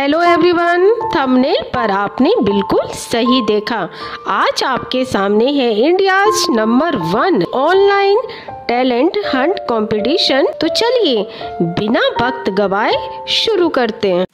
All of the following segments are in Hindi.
हेलो एवरीवन थंबनेल पर आपने बिल्कुल सही देखा। आज आपके सामने है India's number one online talent hunt competition तो चलिए, बिना वक्त गवाए शुरू करते हैं।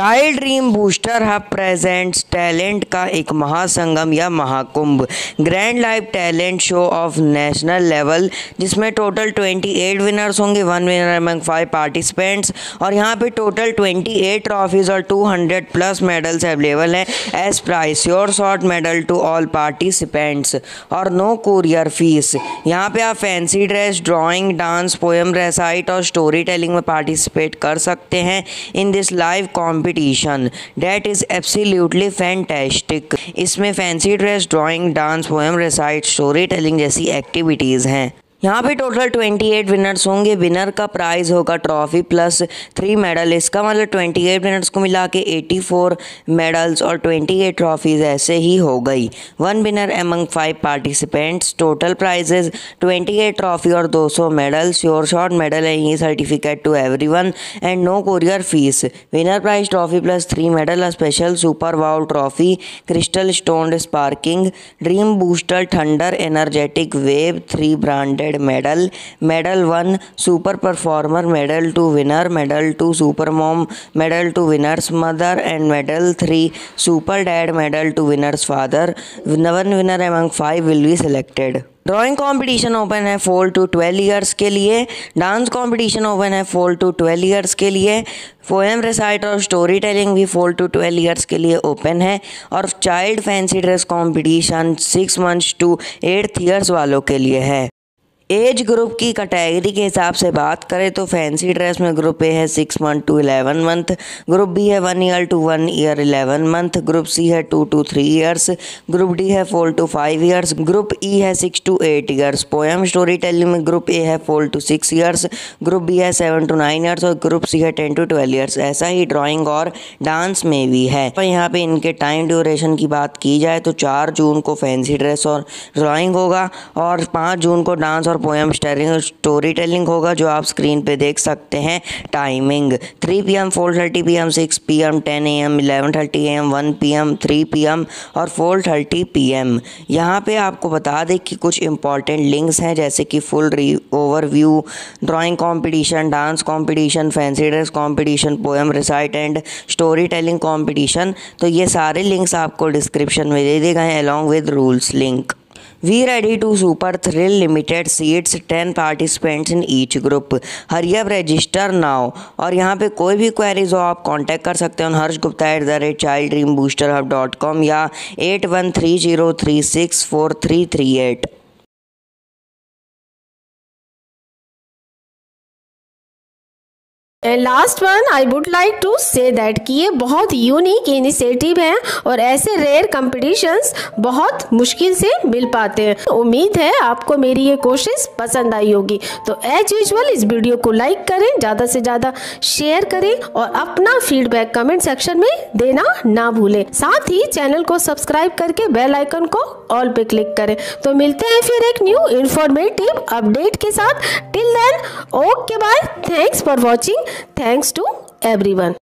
Child dream booster hub presents talent का एक महासंगम या Mahakumbh. Grand live talent show of national level जिसमें टोटल 28 विनर्स होंगे one winner among five participants और यहाँ पे टोटल 28 ट्रॉफीज और 200 प्लस मेडल्स अवेलेबल हैं as prize your short medal to all participants और नो कुरियर फ़ीस यहाँ पे आप fancy dress drawing dance poem recite और स्टोरी टेलिंग में पार्टिसिपेट कर सकते हैं। In this live competition competition that is absolutely fantastic इसमें fancy dress drawing dance poem recite story telling जैसी एक्टिविटीज़ हैं। यहाँ पे टोटल 28 विनर्स होंगे। विनर का प्राइस होगा ट्रॉफी प्लस थ्री मेडल इसका मतलब 28 विनर्स को मिला के 84 मेडल्स और 28 ट्रॉफीज ऐसे ही हो गई। One winner among five participants total prizes 28 trophy और 200 medals your short medal and e certificate to everyone and no courier fees winner prize trophy plus three medal special super wow trophy crystal stone sparking dream booster thunder energetic wave three branded gold medal medal one super performer medal to winner medal two super mom medal to winners mother and medal three super dad medal to winners father one winner among five will be selected drawing competition open है फोर टू ट्वेल्व इयर्स के लिए. डांस कंपटीशन ओपन है फोर टू ट्वेल्व इयर्स के लिए. फोएम रिसाइट और स्टोरी टेलिंग भी फोर टू ट्वेल्व इयर्स के लिए ओपन है. और child fancy dress competition six months to eighth years वालों के लिए है। एज ग्रुप की कैटेगरी के हिसाब से बात करें तो फैंसी ड्रेस में ग्रुप ए है six month to eleven month, group B है one year to one year eleven month, group C है two to three years, group D है four to five years, group E है six to eight years. Poem story telling में ग्रुप ए है four to six years, group B है सेवन टू नाइन ईयर्स और ग्रुप सी है टेन टू ट्वेल्व ईयर्स। ऐसा ही ड्राइंग और डांस में भी है। तो यहाँ पे इनके टाइम ड्यूरेशन की बात की जाए तो चार जून को फैंसी ड्रेस और ड्राइंग होगा और पाँच जून को डांस और पोएम स्टेरिंग स्टोरी टेलिंग होगा, जो आप स्क्रीन पे देख सकते हैं timing 3 P M four thirty P M six P M ten A M eleven thirty M one P M three P M और फोर थर्टी पी एम यहाँ पर आपको बता दें कि कुछ इंपॉर्टेंट लिंक्स हैं, जैसे कि फुल री overview drawing competition dance competition fancy dress competition poem recite and story telling competition तो ये सारे लिंक्स आपको डिस्क्रिप्शन में दे दिए गए हैं along with rules link We ready to super thrill limited seats 10 participants in each group. Hurry up register now. और यहाँ पे कोई भी क्वेरीज हो, आप कांटेक्ट कर सकते हैं Harsh Gupta at the rate child dream booster hub dot com या at one three zero three six four three three eight and last one I would like to say that कि ये बहुत यूनिक इनिशिएटिव है और ऐसे रेयर कंपटीशंस बहुत मुश्किल से मिल पाते हैं। उम्मीद है आपको मेरी ये कोशिश पसंद आई होगी। तो एज यूजल इस वीडियो को लाइक करें, ज़्यादा से ज़्यादा शेयर करें और अपना फीडबैक कमेंट सेक्शन में देना ना भूलें। साथ ही चैनल को सब्सक्राइब करके बेल आइकन को ऑल पे क्लिक करें। तो मिलते हैं फिर एक न्यू इन्फॉर्मेटिव अपडेट के साथ। Till then okay bye thanks for watching Thanks to everyone.